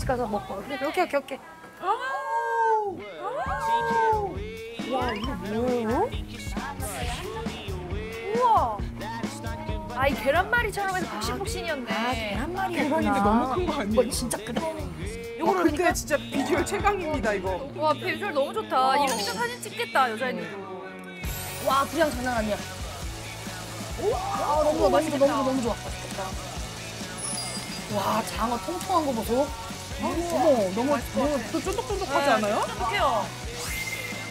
서비스 가서 먹고. 그래, 오케이, 오케이, 오케이. 와 이거 뭐예요? 우와. 아, 이 계란말이처럼 해서 폭신폭신이었네. 아, 계란말이야. 대박인데 너무 큰 거 아니에요? 어, 진짜 크다. 이거 그때 진짜 비주얼 최강입니다 이거. 와, 비주얼 너무 좋다. 이러니까 사진 찍겠다, 여자애들도. 와, 분량 장난 아니야. 아, 너무 좋아, 맛있겠다. 너무, 너무 좋아. 맛있겠다. 와, 장어 통통한 거 보소. 어머 너무 너무 또 쫀득쫀득하지 않아요? 어떡해요.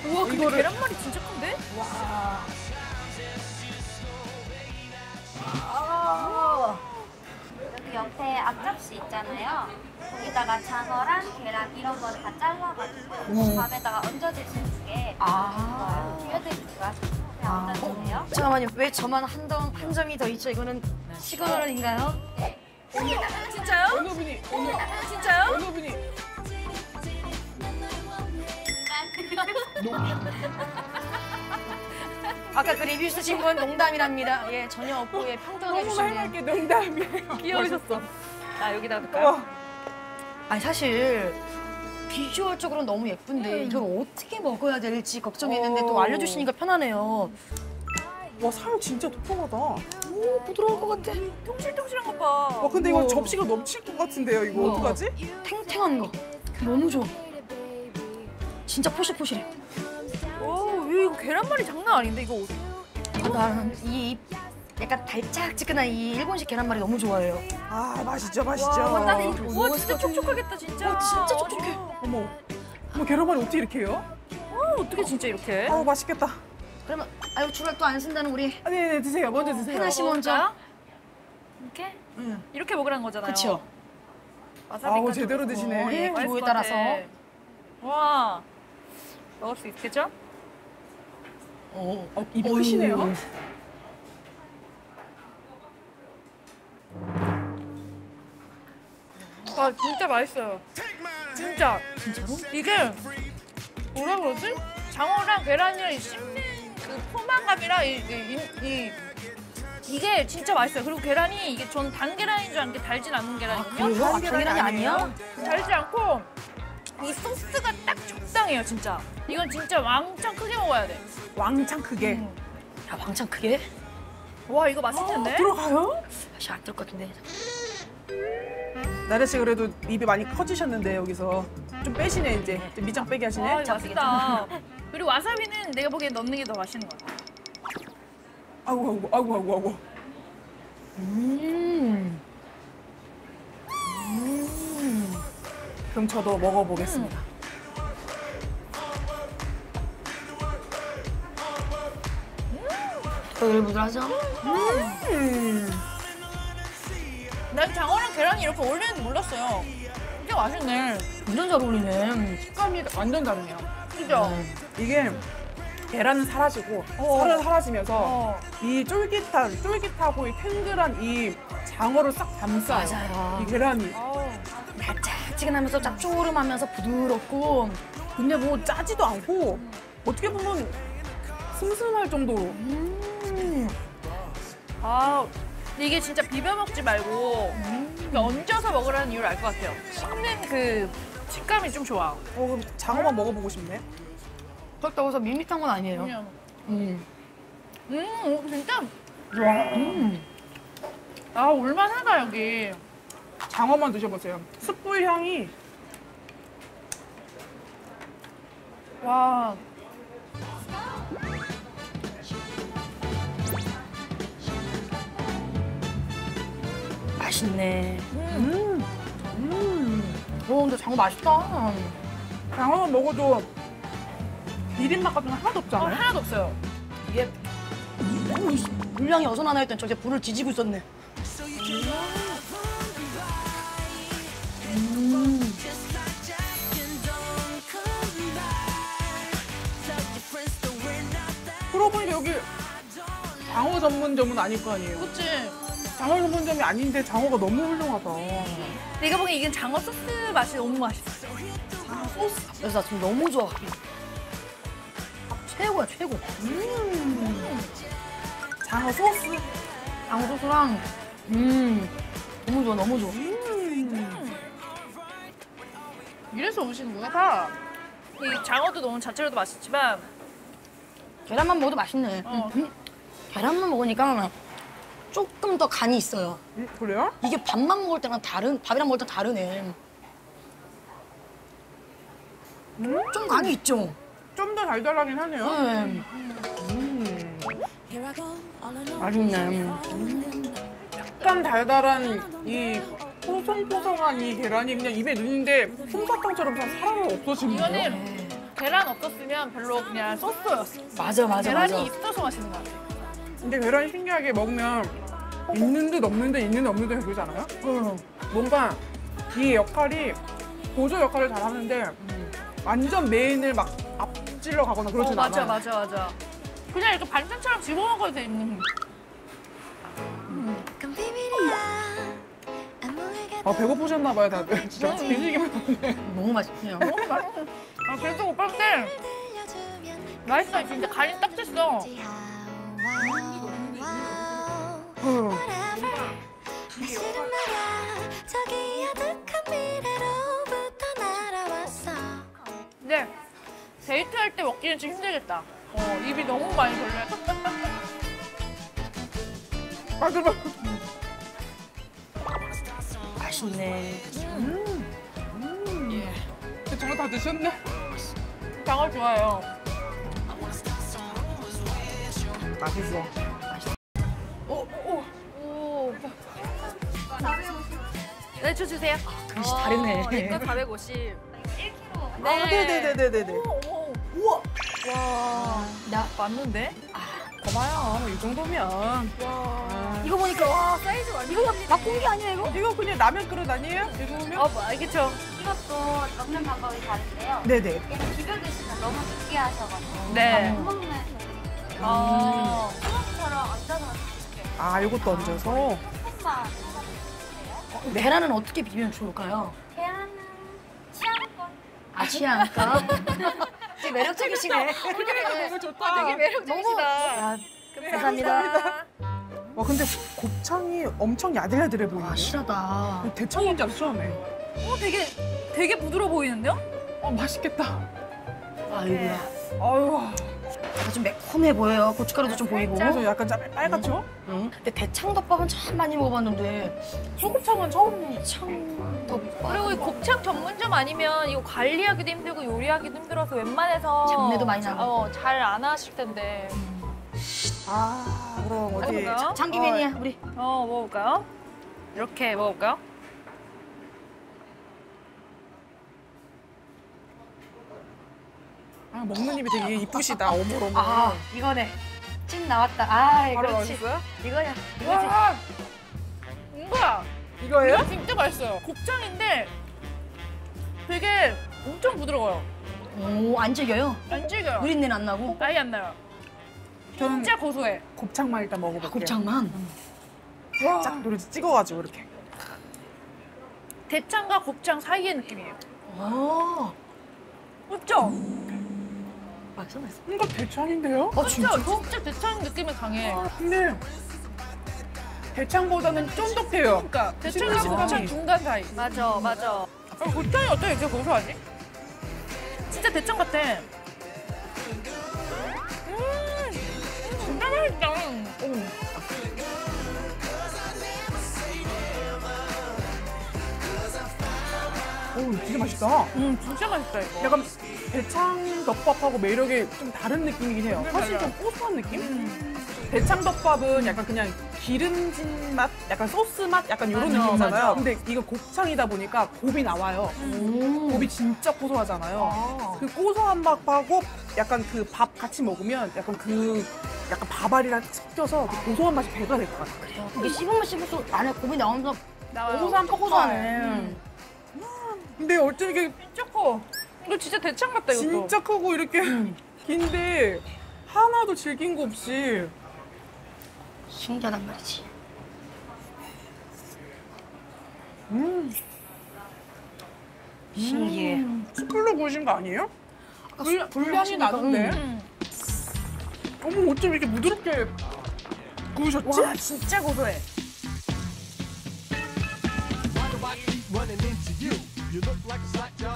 우와, 근데 이거를- 계란말이 진짜 큰데? 여기 옆에 앞접시 있잖아요. 거기다가 장어랑 계란 이런 거 다 잘라가지고 밥에다가 얹어 드시는 게 아. 비벼드릴게요. 그냥 얹어주세요. 잠깐만요. 왜 저만 한, 점, 한 점이 더 있죠? 이거는 시그널인가요? 진짜요? 어느 분이 어느 진짜요? 어느 분이 아까 그 리뷰 쓰신 건 농담이랍니다. 예, 전혀 없고, 예, 평등해 너무 주시네요. 말맑게 농담이에요. 귀여우셨어. 아, 여기다가 넣을까요? 와 아니, 사실 비주얼적으로 너무 예쁜데 이걸 어떻게 먹어야 될지 걱정했는데 또 어. 알려주시니까 편하네요. 와, 살 진짜 도톰하다. 와 오, 부드러울 것 같아. 통실통실한 것 봐. 근데 이거. 접시가 넘칠 것 같은데요 이거 우와. 어떡하지? 탱탱한 거. 너무 좋아. 진짜 포실포실해. 오, 이거 계란말이 장난 아닌데, 이거. 아, 난이 약간 달짝지근한 이 일본식 계란말이 너무 좋아해요. 아 맛있죠 맛있죠. 와, 나는 이- 어, 우와, 진짜 촉촉하겠다, 진짜. 와, 진짜 촉촉해. 어머 어머 계란말이 어떻게 이렇게 해요? 어, 어떻게 진짜 이렇게? 아우 맛있겠다. 그러면 아유 줄을 또안 쓴다는 우리 아, 네네 드세요 먼저 드세요. 해나 씨 먼저. 먹을까요? 이렇게? 응. 이렇게 먹으라는 거잖아요. 와사비까지 아우 제대로 넣고. 드시네. 어, 예. 맛있을 기호에 것 따라서. 같아. 와, 먹을 수 있겠죠? 어, 어, 입 크시네요. 와, 진짜 맛있어요. 진짜. 진짜로? 이게 뭐라 그러지? 장어랑 계란이랑 이 씹는 그 포만감이랑 이, 이, 이, 이 이게 진짜 맛있어요. 그리고 계란이 이게 전 단 계란인 줄 알았는데 달진 않는 계란이거든요. 아, 단 계란이 아니야? 달지 않고 이 소스가 딱 적당해요, 진짜. 이건 진짜 왕창 크게 먹어야 돼. 왕창 크게. 음. 야 왕창 크게? 와, 이거 맛있을 텐데. 들어가요? 다시 안뜰 것 같은데. 나래 씨 그래도 입이 많이 커지셨는데 여기서 좀 빼시네 이제 좀 밑장 빼기 하시네. 아, 이거 맛있다. 그리고 와사비는 내가 보기엔 넣는 게 더 맛있는 것 같아. 아이고 아이고 아이고 아이고 아이고. 음. 그럼 저도 먹어보겠습니다. 부들부들하죠? 음. 난 장어랑 계란이 이렇게 어울리는지 몰랐어요. 진짜 맛있네. 완전 잘 어울리네. 식감이 완전 다르네요. 그죠? 이게 계란은 사라지고 어. 살은 사라지면서 어. 이 쫄깃한 쫄깃하고 이 탱글한 이 장어를 싹 감싸요. 맞아요. 이 계란이. 아우. 달짝지근하면서 짭조름하면서 부드럽고 근데 뭐 짜지도 않고 어떻게 보면 슴슴할 정도로. 음. 아, 근데 이게 진짜 비벼 먹지 말고 이렇게 얹어서 먹으라는 이유를 알 것 같아요. 씹는 그 식감이 좀 좋아. 어, 그럼 장어만 먹어보고 싶네. 그렇다고 해서 밋밋한 건 아니에요. 그냥. 음. 음, 진짜. 음. 아, 올만하다, 여기. 장어만 드셔보세요. 숯불 향이 와. 맛있네. 음, 음. 오, 근데 장어 맛있다. 장어만 먹어도 비린맛 같은 거 하나도 어, 없잖아요. 하나도 없어요. 이게 오, 이 물량이 어선 하나 했더니 저게 불을 뒤지고 있었네. 음. 그러고 보니까 여기 장어 전문점은 아닐 거 아니에요. 그치? 장어 전문점이 아닌데 장어가 너무 훌륭하다. 내가 보기엔 이게 장어 소스 맛이 너무 맛있어. 그래서 나 지금 너무 좋아. 최고야, 최고. 장어 소스. 장어 소스랑 음. 너무 좋아, 너무 좋아. 음. 이래서 오시는구나. 이 장어도 너무 자체로도 맛있지만 계란만 먹어도 맛있네. 어. 음, 계란만 먹으니까 조금 더 간이 있어요. 음, 그래요? 이게 밥만 먹을 때랑 다른 밥이랑 먹을 때 다르네. 좀 간이 있죠. 달달하긴 하네요. 네. 음. 맛있네. 약간 달달한 이 포송포송한 이 계란이 그냥 입에 넣는데 솜사탕처럼 그냥 사라져 없어지는 거예요. 이거는 계란 없었으면 별로 그냥 소스였어. 맞아 맞아 계란이 맞아. 있어서 맛있는 것 같아. 근데 계란이 신기하게 먹으면 있는 듯 없는 듯 있는 듯 없는 듯 그러지 않아요? 응. 뭔가 이 역할이 보조 역할을 잘 하는데 완전 메인을 막 앞질러 가거나 그러진 어, 맞아 않아요. 맞아 맞아. 그냥 이렇게 반찬처럼 집어 먹어도 돼. 음. 아 배고프셨나 봐요 다들 진짜 뒤지기만 하네. 너무 맛있네요. 너무 맛있어. 아, 그래서 오빠 때 맛있어. 진짜 간이 딱 됐어. 음. 데이트할 때 먹기는 좀 힘들겠다. 어, 입이 너무 많이 걸려. 아 그럼 맛있네. 저거 다 드셨네? 장어 좋아요. 맛있어. 오. 네, 저 주세요. 글씨 다르네. 내거 450. 1kg. 네. 아, 네네네네네. 오, 우와. 와, 나 맞는데? 거봐요. 이 정도면. 와. 이거 보니까 와 사이즈 완전 이거 바꾼 게 아니야 이거? 이거 그냥 라면 그릇 아니에요? 이 정도면? 어, 뭐, 알겠죠? 이것도 먹는 방법이 다른데요. 네네. 얘는 비벼 드시면 너무 느끼하셔가지고 네. 못 먹는 경우도 어. 수박처럼 얹어서 드실게요. 아, 이것도 얹어서. 조금만 드세요. 계란은 어떻게 비비면 좋을까요? 계란은 취향껏 아 취향가? 되게 매력적이시네. 이거 좋다. 되게 매력적이시다. 아, 감사합니다. 와, 근데 곱창이 엄청 야들야들해 와 보이네. 실하다. 대창인 줄 알았어, 처음에. 어, 되게, 되게 부드러워 보이는데요? 어, 맛있겠다. 아이고야. 아유. 아, 좀 매콤해 보여요. 고춧가루도 좀 보이고. 그래서 약간 좀 빨갛죠? 응. 근데 대창덮밥은 참 많이 먹어봤는데 소곱창은 처음 대창덮밥. 그리고 이 곱창 전문점 아니면 이거 관리하기도 힘들고 요리하기도 힘들어서 웬만해서 잡내도 많이 나고. 어, 잘 안 하실 텐데. 아, 그럼 어디. 해볼까요? 장기맨이야 우리. 어, 먹어볼까요? 이렇게 먹어볼까요? 아, 먹는 입이 되게 이쁘시다. 어머어머. 아 이거네. 찜 나왔다. 아 바로 그렇지. 맛있어요? 이거야. 이거지. 와, 이거야. 이거예요? 이거 진짜 맛있어요. 곱창인데 되게 엄청 부드러워요. 오 안 질겨요. 안 질겨요. 누린내는 안 나고. 아예 안 나요. 진짜 고소해. 곱창만 일단 먹어볼게요. 곱창만. 쫙 이렇게 찍어가지고 이렇게. 대창과 곱창 사이의 느낌이에요. 오. 그렇죠? 맛있어 맛있어. 이거 대창인데요? 어 진짜? 진짜 대창 느낌이 강해. 근데 대창보다는 쫀득해요. 그러니까 대창과. 곱창 중간 사이. 맞아, 맞아. 어, 곱창이 어떻게 이렇게 고소하지? 진짜 대창 같아. 음, 진짜 맛있다. 오, 진짜 맛있다. 음, 진짜 맛있다 이거. 약간 대창 덮밥하고 매력이 좀 다른 느낌이긴 해요. 네, 훨씬 맞아요. 좀 고소한 느낌? 대창 덮밥은 약간 그냥 기름진 맛, 약간 소스 맛, 약간 이런 맞아, 느낌이잖아요. 맞아. 근데 이거 곱창이다 보니까 곱이 나와요. 오. 곱이 진짜 고소하잖아요. 아. 그 고소한 맛하고 약간 그 밥 같이 먹으면 약간 그 약간 밥알이랑 섞여서 그 고소한 맛이 배가 될 것 같아요. 이게 씹으면 씹을수록 안에 곰이 나오면서. 고소한 고소하네. 음. 근데 어쩜 이게 진짜 커. 이거 진짜 대창 같다 이것도. 진짜 크고 이렇게 긴데 하나도 질긴 거 없이 신기하단 말이지. 음, 신기해. 숯불로 구우신 거 아니에요? 불, 불향이 나는데 음. 어머 어쩜 이렇게 부드럽게 구우셨지? 와 진짜 고소해.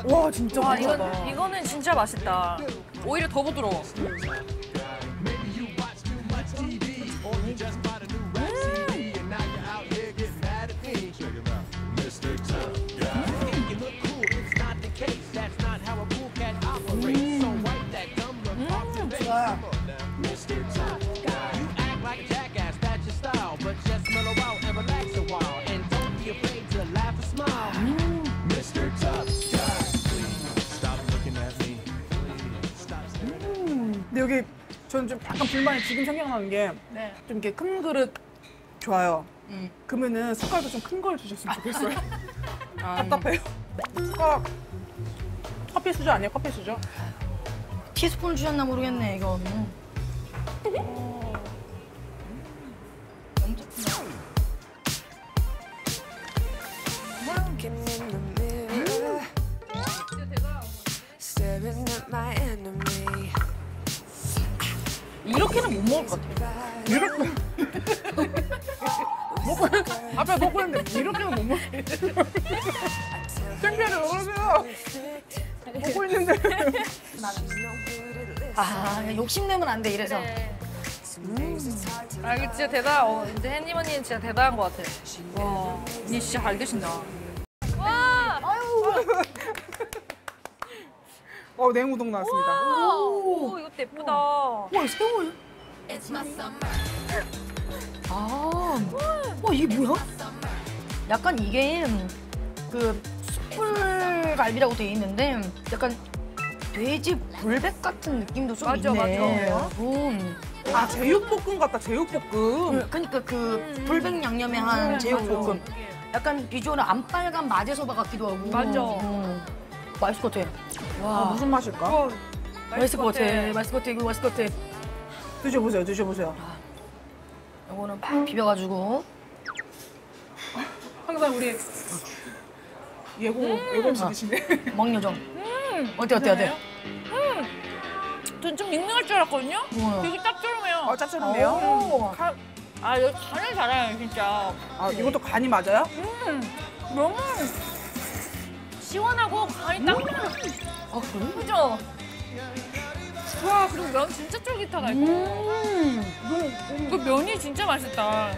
와 진짜 와. 이건 이거는 진짜 맛있다. 오히려 더 부드러워. 저는 좀 약간 불만이 지금 생각나는 게좀 네. 이렇게 큰 그릇 좋아요. 그러면은 숟갈도 좀 큰 걸 주셨으면 좋겠어요. 답답해요. 숟가락 커피 수저 아니에요? 커피 수저? 티스푼 주셨나 모르겠네 이거. 음. 먹을 것 같아요. 이렇게 먹고 앞에 먹고 있는데 이렇게는 못 먹게. 창피하게 왜 그러세요? 먹고 있는데. 아 욕심내면 안 돼 이래서. 아 이거 진짜 대단. 어, 근데 햇님 언니는 진짜 대단한 것 같아. 와, 언니 진짜 잘 드신다. 와, 어 냉우동 나왔습니다. 오, 이것도 예쁘다. 와 새우. 아, 와 이게 뭐야? 약간 이게 그 숯불갈비라고 돼 있는데 약간 돼지 불백 같은 느낌도 좀 맞아, 있네. 맞아. 음. 아 제육볶음 같다 제육볶음. 그- 그러니까 그 불백 양념에 한 제육볶음. 약간 비주얼은 안빨간 마제소바 같기도 하고. 맞아. 음. 맛있을 것 같아. 아, 와, 무슨 맛일까? 맛있을 것 같아. 맛있을 것 같아. 이거 맛있을 것 같아. 드셔보세요 드셔보세요. 이거는 막 비벼가지고. 항상 우리 예고 예고 지드시네. 먹녀정. 어때 어때 어때? 전좀 밍밍할 줄 알았거든요. 우와. 되게 짭조름해요. 아 짭짤한데요? 오. 가- 아 여기 간을 잘해요 진짜. 아 이것도 간이 맞아요? 너무 시원하고 간이 딱. 아 그래? 그죠? 와 그리고 면 진짜 쫄깃하다 이거. 음. 그 면이 진짜 맛있다.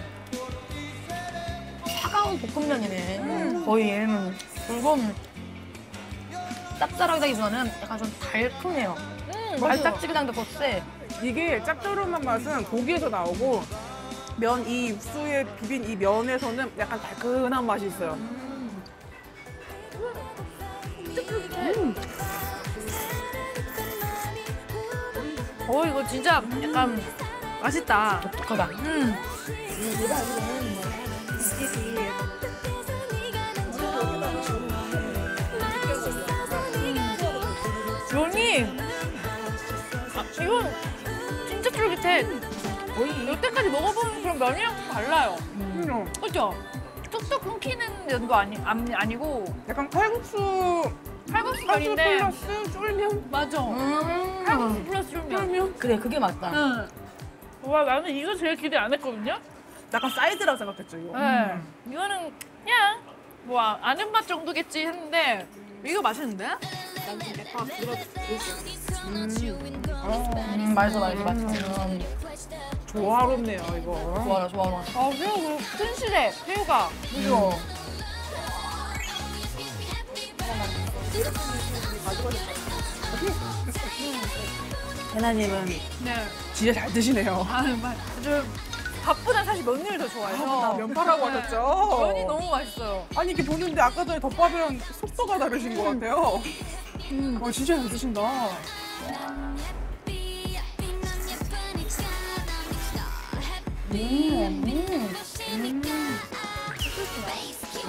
차가운 볶음면이네. 거의 음, 그리고 짭짤하다기보다는 약간 좀 달큰해요. 음, 달짝지근한데 더 세. 이게 짭조름한 맛은 고기에서 나오고 면 이 육수에 비빈 이 면에서는 약간 달큰한 맛이 있어요. 어 이거 진짜 약간 맛있다. 독특하다. 음. 면이 아, 이건 진짜 쫄깃해. 거의 여태까지 먹어본 그런 면이랑 좀 달라요. 음. 그죠? 뚝뚝 끊기는 면도 아니, 아니, 아니고 약간 칼국수 칼국수 칼국수 면인데 플러스 쫄면? 맞아. 음. 칼국수 플러스 쫄면. 그래 그게 맞다. 응. 와 나는 이거 제일 기대 안 했거든요. 약간 사이드라고 생각했죠 이거. 네. 이거는 그냥 뭐 아- 아는 맛 정도겠지 했는데 이거 맛있는데? 음, 맛있어 맛있어 맛있어. 음, 조화롭네요 이거. 좋아라 좋아라. 아 새우 그리고 튼실해 새우가. 그죠? 해나님은 네. 진짜 잘 드시네요. 아 아주 밥보다 사실 면을 더 좋아해서 면파라고 하셨죠? 면이 너무 맛있어요. 아니 이렇게 보는데 아까 전에 덮밥이랑 속도가 다르신 것 같아요. 어, 진짜 잘 드신다.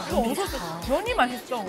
이거 어디서 면이 맛있어.